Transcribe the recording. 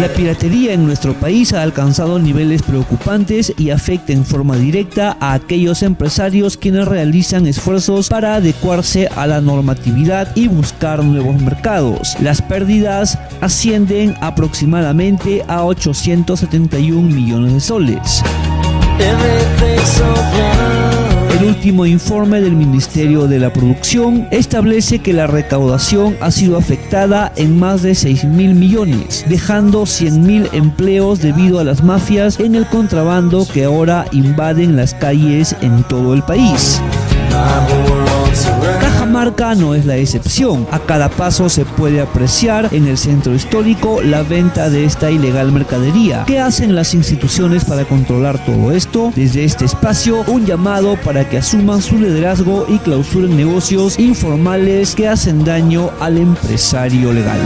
La piratería en nuestro país ha alcanzado niveles preocupantes y afecta en forma directa a aquellos empresarios quienes realizan esfuerzos para adecuarse a la normatividad y buscar nuevos mercados. Las pérdidas ascienden aproximadamente a 871 millones de soles. El último informe del Ministerio de la Producción establece que la recaudación ha sido afectada en más de 6 mil millones, dejando 100 mil empleos debido a las mafias en el contrabando que ahora invaden las calles en todo el país. Cajamarca no es la excepción. A cada paso se puede apreciar en el centro histórico la venta de esta ilegal mercadería. ¿Qué hacen las instituciones para controlar todo esto? Desde este espacio, un llamado para que asuman su liderazgo y clausuren negocios informales que hacen daño al empresario legal.